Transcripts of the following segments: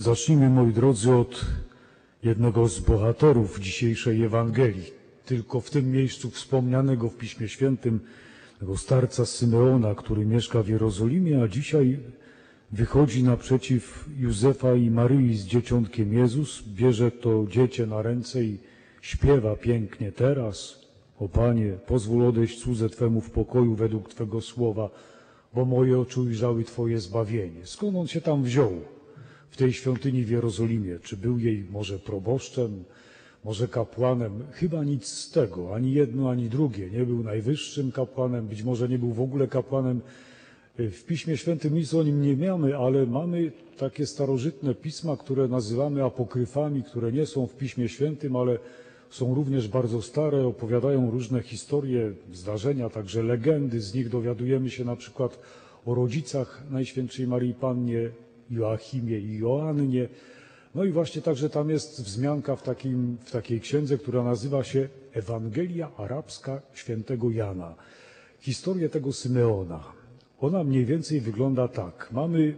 Zacznijmy, moi drodzy, od jednego z bohaterów dzisiejszej Ewangelii. Tylko w tym miejscu wspomnianego w Piśmie Świętym, tego starca Symeona, który mieszka w Jerozolimie, a dzisiaj wychodzi naprzeciw Józefa i Maryi z dzieciątkiem Jezus, bierze to dziecię na ręce i śpiewa pięknie teraz. O Panie, pozwól odejść cudze Twemu w pokoju według Twego słowa, bo moje oczy ujrzały Twoje zbawienie. Skąd on się tam wziął? W tej świątyni w Jerozolimie. Czy był jej może proboszczem, może kapłanem? Chyba nic z tego, ani jedno, ani drugie. Nie był najwyższym kapłanem, być może nie był w ogóle kapłanem. W Piśmie Świętym nic o nim nie mamy, ale mamy takie starożytne pisma, które nazywamy apokryfami, które nie są w Piśmie Świętym, ale są również bardzo stare, opowiadają różne historie, zdarzenia, także legendy. Z nich dowiadujemy się na przykład o rodzicach Najświętszej Maryi Pannie Joachimie i Joannie. No i właśnie także tam jest wzmianka w, takim, w takiej księdze, która nazywa się Ewangelia Arabska Świętego Jana. Historię tego Symeona. Ona mniej więcej wygląda tak. Mamy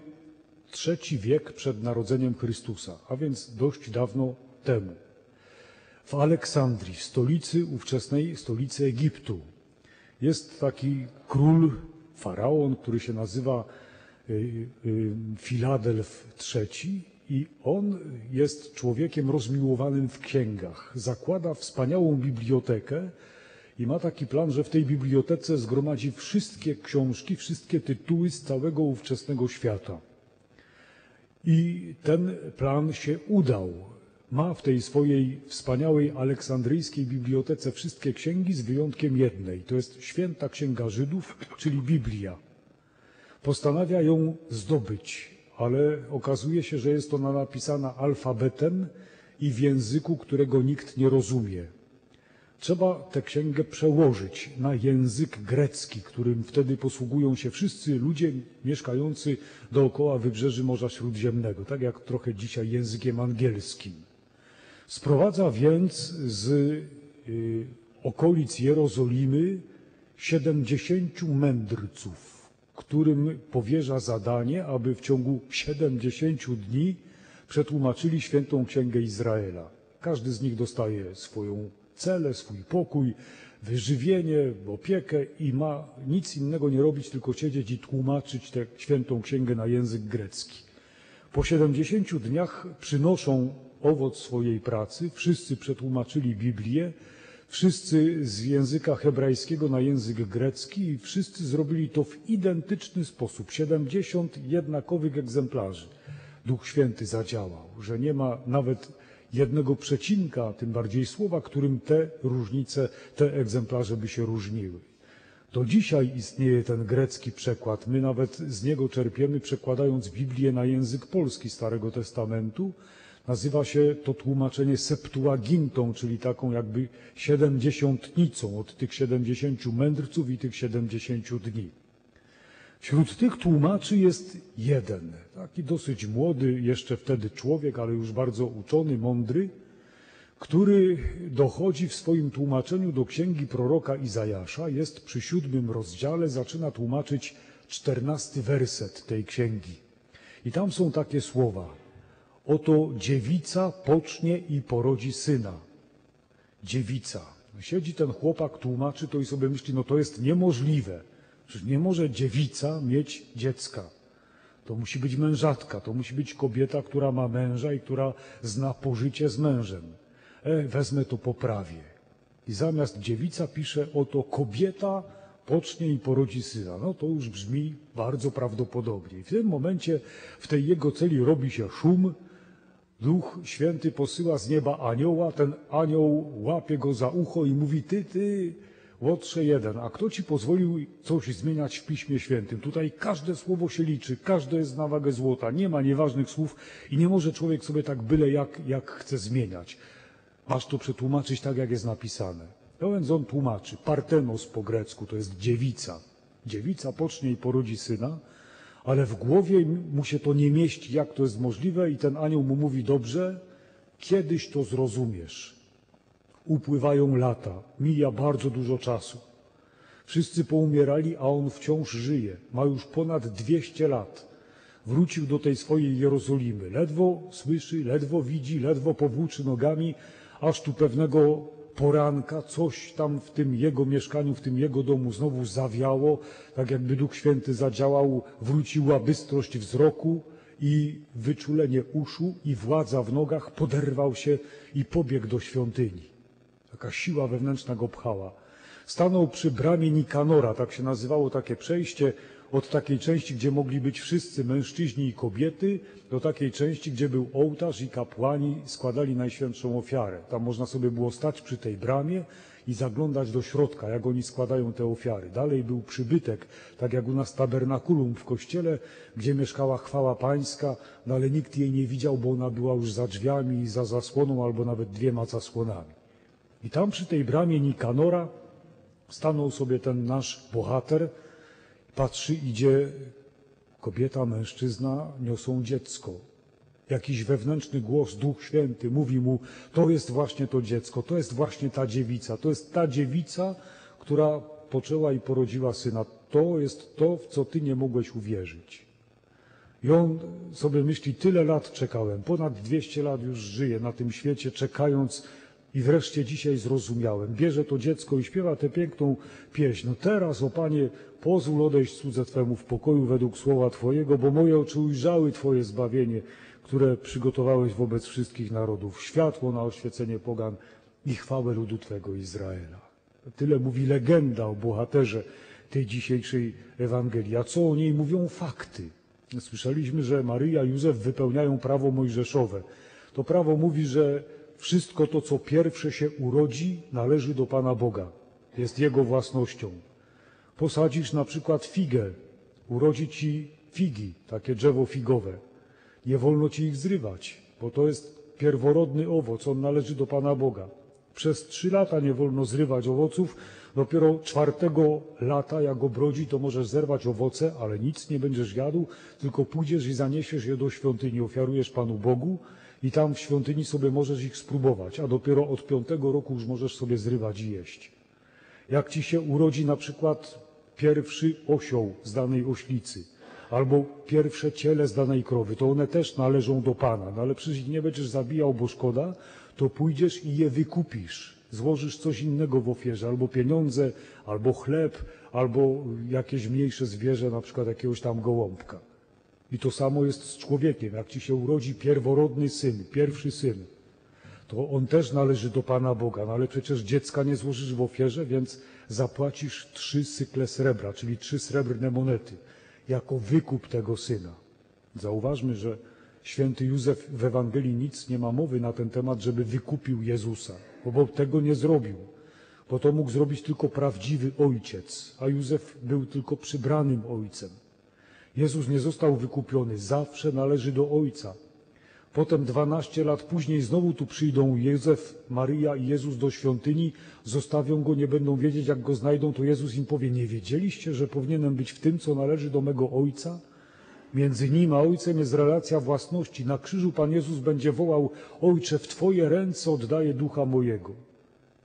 trzeci wiek przed narodzeniem Chrystusa, a więc dość dawno temu. W Aleksandrii, stolicy ówczesnej stolicy Egiptu, jest taki król, faraon, który się nazywa Filadelf III i on jest człowiekiem rozmiłowanym w księgach. Zakłada wspaniałą bibliotekę i ma taki plan, że w tej bibliotece zgromadzi wszystkie książki, wszystkie tytuły z całego ówczesnego świata. I ten plan się udał. Ma w tej swojej wspaniałej aleksandryjskiej bibliotece wszystkie księgi z wyjątkiem jednej. To jest święta księga Żydów, czyli Biblia. Postanawia ją zdobyć, ale okazuje się, że jest ona napisana alfabetem i w języku, którego nikt nie rozumie. Trzeba tę księgę przełożyć na język grecki, którym wtedy posługują się wszyscy ludzie mieszkający dookoła wybrzeży Morza Śródziemnego, tak jak trochę dzisiaj językiem angielskim. Sprowadza więc z y, okolic Jerozolimy siedemdziesięciu mędrców którym powierza zadanie, aby w ciągu 70 dni przetłumaczyli świętą księgę Izraela. Każdy z nich dostaje swoją celę, swój pokój, wyżywienie, opiekę i ma nic innego nie robić, tylko siedzieć i tłumaczyć tę świętą księgę na język grecki. Po 70 dniach przynoszą owoc swojej pracy, wszyscy przetłumaczyli Biblię, Wszyscy z języka hebrajskiego na język grecki i wszyscy zrobili to w identyczny sposób. 70 jednakowych egzemplarzy. Duch Święty zadziałał, że nie ma nawet jednego przecinka, tym bardziej słowa, którym te różnice, te egzemplarze by się różniły. Do dzisiaj istnieje ten grecki przekład. My nawet z niego czerpiemy, przekładając Biblię na język polski Starego Testamentu, Nazywa się to tłumaczenie Septuagintą, czyli taką jakby siedemdziesiątnicą od tych siedemdziesięciu mędrców i tych siedemdziesięciu dni. Wśród tych tłumaczy jest jeden, taki dosyć młody, jeszcze wtedy człowiek, ale już bardzo uczony, mądry, który dochodzi w swoim tłumaczeniu do księgi proroka Izajasza, jest przy siódmym rozdziale, zaczyna tłumaczyć czternasty werset tej księgi. I tam są takie słowa. Oto dziewica pocznie i porodzi syna. Dziewica. Siedzi ten chłopak, tłumaczy to i sobie myśli, no to jest niemożliwe. Przecież nie może dziewica mieć dziecka. To musi być mężatka, to musi być kobieta, która ma męża i która zna pożycie z mężem. E, wezmę to poprawię. I zamiast dziewica pisze oto kobieta pocznie i porodzi syna. No to już brzmi bardzo prawdopodobnie. I w tym momencie w tej jego celi robi się szum, Duch Święty posyła z nieba anioła, ten anioł łapie go za ucho i mówi, ty, ty, Łotrze jeden, a kto ci pozwolił coś zmieniać w Piśmie Świętym? Tutaj każde słowo się liczy, każde jest na wagę złota, nie ma nieważnych słów i nie może człowiek sobie tak byle jak, jak chce zmieniać. Masz to przetłumaczyć tak, jak jest napisane. No więc on tłumaczy, partenos po grecku, to jest dziewica. Dziewica pocznie i porodzi syna, ale w głowie mu się to nie mieści, jak to jest możliwe, i ten anioł mu mówi: Dobrze, kiedyś to zrozumiesz. Upływają lata, mija bardzo dużo czasu. Wszyscy poumierali, a on wciąż żyje. Ma już ponad 200 lat. wrócił do tej swojej Jerozolimy. Ledwo słyszy, ledwo widzi, ledwo powłóczy nogami, aż tu pewnego poranka coś tam w tym jego mieszkaniu, w tym jego domu znowu zawiało, tak jakby Duch Święty zadziałał, wróciła bystrość wzroku i wyczulenie uszu i władza w nogach, poderwał się i pobiegł do świątyni. Taka siła wewnętrzna go pchała. Stanął przy bramie Nikanora, tak się nazywało takie przejście, od takiej części, gdzie mogli być wszyscy mężczyźni i kobiety, do takiej części, gdzie był ołtarz i kapłani składali najświętszą ofiarę. Tam można sobie było stać przy tej bramie i zaglądać do środka, jak oni składają te ofiary. Dalej był przybytek, tak jak u nas tabernakulum w kościele, gdzie mieszkała chwała pańska, no ale nikt jej nie widział, bo ona była już za drzwiami za zasłoną, albo nawet dwiema zasłonami. I tam przy tej bramie Nikanora stanął sobie ten nasz bohater, patrzy, idzie kobieta, mężczyzna, niosą dziecko. Jakiś wewnętrzny głos, Duch Święty mówi mu, to jest właśnie to dziecko, to jest właśnie ta dziewica, to jest ta dziewica, która poczęła i porodziła syna. To jest to, w co ty nie mogłeś uwierzyć. I on sobie myśli, tyle lat czekałem, ponad 200 lat już żyję na tym świecie, czekając i wreszcie dzisiaj zrozumiałem. Bierze to dziecko i śpiewa tę piękną pieśń. No teraz, o Panie, pozwól odejść cudze Twemu w pokoju według słowa Twojego, bo moje oczy ujrzały Twoje zbawienie, które przygotowałeś wobec wszystkich narodów. Światło na oświecenie pogan i chwałę ludu Twego Izraela. Tyle mówi legenda o bohaterze tej dzisiejszej Ewangelii. A co o niej mówią fakty? Słyszeliśmy, że Maryja i Józef wypełniają prawo mojżeszowe. To prawo mówi, że wszystko to, co pierwsze się urodzi, należy do Pana Boga. Jest Jego własnością. Posadzisz na przykład figę, urodzi ci figi, takie drzewo figowe. Nie wolno ci ich zrywać, bo to jest pierworodny owoc, on należy do Pana Boga. Przez trzy lata nie wolno zrywać owoców, dopiero czwartego lata, jak obrodzi, to możesz zerwać owoce, ale nic nie będziesz jadł, tylko pójdziesz i zaniesiesz je do świątyni, ofiarujesz Panu Bogu, i tam w świątyni sobie możesz ich spróbować, a dopiero od piątego roku już możesz sobie zrywać i jeść. Jak ci się urodzi na przykład pierwszy osioł z danej oślicy, albo pierwsze ciele z danej krowy, to one też należą do Pana, no ale przecież ich nie będziesz zabijał, bo szkoda, to pójdziesz i je wykupisz. Złożysz coś innego w ofierze, albo pieniądze, albo chleb, albo jakieś mniejsze zwierzę, na przykład jakiegoś tam gołąbka. I to samo jest z człowiekiem. Jak ci się urodzi pierworodny syn, pierwszy syn, to on też należy do Pana Boga. No ale przecież dziecka nie złożysz w ofierze, więc zapłacisz trzy sykle srebra, czyli trzy srebrne monety, jako wykup tego syna. Zauważmy, że święty Józef w Ewangelii nic nie ma mowy na ten temat, żeby wykupił Jezusa, bo tego nie zrobił. Bo to mógł zrobić tylko prawdziwy ojciec, a Józef był tylko przybranym ojcem. Jezus nie został wykupiony, zawsze należy do Ojca. Potem dwanaście lat później znowu tu przyjdą Józef, Maryja i Jezus do świątyni, zostawią go, nie będą wiedzieć jak go znajdą, to Jezus im powie, nie wiedzieliście, że powinienem być w tym, co należy do mego Ojca? Między nim a Ojcem jest relacja własności. Na krzyżu Pan Jezus będzie wołał, Ojcze, w Twoje ręce oddaję ducha mojego.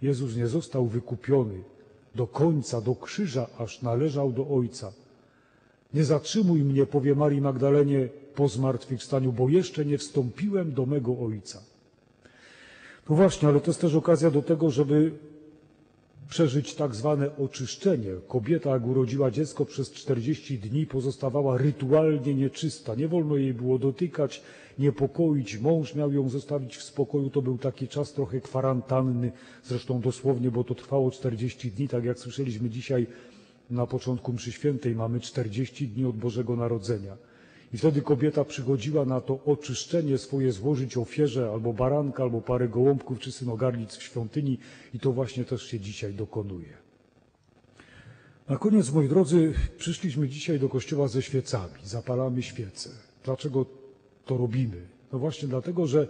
Jezus nie został wykupiony do końca, do krzyża, aż należał do Ojca. Nie zatrzymuj mnie, powie Marii Magdalenie po zmartwychwstaniu, bo jeszcze nie wstąpiłem do mego Ojca. No właśnie, ale to jest też okazja do tego, żeby przeżyć tak zwane oczyszczenie. Kobieta, jak urodziła dziecko, przez 40 dni pozostawała rytualnie nieczysta. Nie wolno jej było dotykać, niepokoić. Mąż miał ją zostawić w spokoju. To był taki czas trochę kwarantanny, zresztą dosłownie, bo to trwało 40 dni, tak jak słyszeliśmy dzisiaj na początku mszy świętej mamy 40 dni od Bożego Narodzenia. I wtedy kobieta przychodziła na to oczyszczenie swoje złożyć ofierze albo baranka, albo parę gołąbków czy synogarlic w świątyni i to właśnie też się dzisiaj dokonuje. Na koniec, moi drodzy, przyszliśmy dzisiaj do kościoła ze świecami. Zapalamy świece. Dlaczego to robimy? No właśnie dlatego, że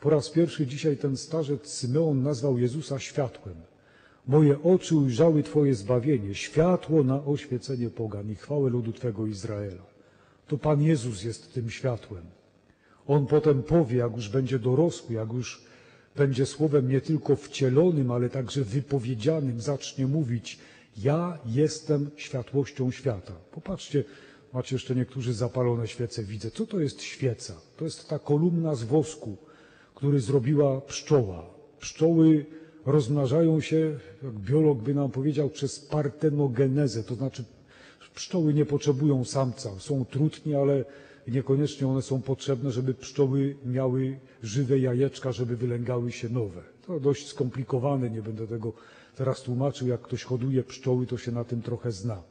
po raz pierwszy dzisiaj ten starzec Symeon nazwał Jezusa światłem. Moje oczy ujrzały Twoje zbawienie, światło na oświecenie pogan i chwałę ludu Twego Izraela. To Pan Jezus jest tym światłem. On potem powie, jak już będzie dorosły, jak już będzie słowem nie tylko wcielonym, ale także wypowiedzianym, zacznie mówić, ja jestem światłością świata. Popatrzcie, Macie jeszcze niektórzy zapalone świece, widzę. Co to jest świeca? To jest ta kolumna z wosku, który zrobiła pszczoła. Pszczoły rozmnażają się, jak biolog by nam powiedział, przez partenogenezę, to znaczy pszczoły nie potrzebują samca. Są trutnie, ale niekoniecznie one są potrzebne, żeby pszczoły miały żywe jajeczka, żeby wylęgały się nowe. To dość skomplikowane, nie będę tego teraz tłumaczył. Jak ktoś hoduje pszczoły, to się na tym trochę zna.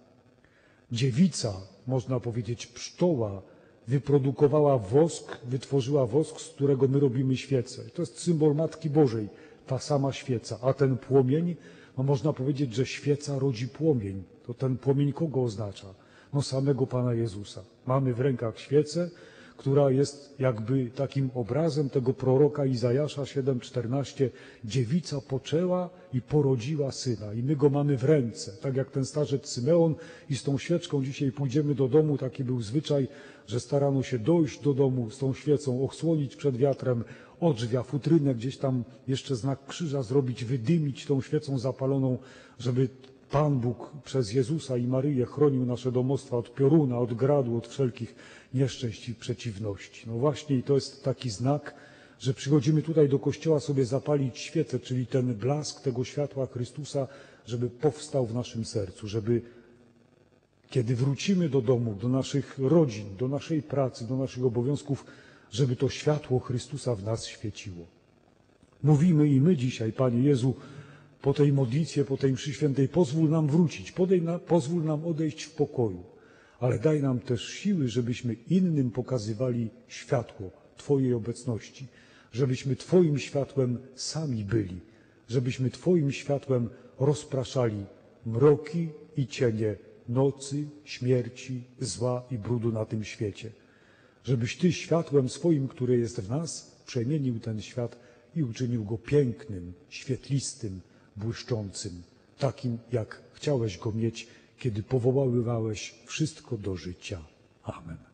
Dziewica, można powiedzieć pszczoła, wyprodukowała wosk, wytworzyła wosk, z którego my robimy świecę. To jest symbol Matki Bożej, ta sama świeca. A ten płomień, no można powiedzieć, że świeca rodzi płomień. To ten płomień kogo oznacza? No samego Pana Jezusa. Mamy w rękach świecę, która jest jakby takim obrazem tego proroka Izajasza 7:14. Dziewica poczęła i porodziła syna i my go mamy w ręce. Tak jak ten starzec Symeon i z tą świeczką dzisiaj pójdziemy do domu. Taki był zwyczaj, że starano się dojść do domu z tą świecą, ochsłonić przed wiatrem, odrzwia, futrynę gdzieś tam jeszcze znak krzyża zrobić, wydymić tą świecą zapaloną, żeby Pan Bóg przez Jezusa i Maryję chronił nasze domostwa od pioruna, od gradu, od wszelkich nieszczęść i przeciwności. No właśnie i to jest taki znak, że przychodzimy tutaj do kościoła sobie zapalić świecę, czyli ten blask tego światła Chrystusa, żeby powstał w naszym sercu, żeby kiedy wrócimy do domu, do naszych rodzin, do naszej pracy, do naszych obowiązków, żeby to światło Chrystusa w nas świeciło. Mówimy i my dzisiaj, Panie Jezu, po tej modlitwie, po tej mszy świętej, pozwól nam wrócić, na, pozwól nam odejść w pokoju, ale daj nam też siły, żebyśmy innym pokazywali światło Twojej obecności, żebyśmy Twoim światłem sami byli, żebyśmy Twoim światłem rozpraszali mroki i cienie nocy, śmierci, zła i brudu na tym świecie. Żebyś Ty światłem swoim, które jest w nas, przemienił ten świat i uczynił go pięknym, świetlistym, błyszczącym, takim jak chciałeś go mieć, kiedy powoływałeś wszystko do życia. Amen.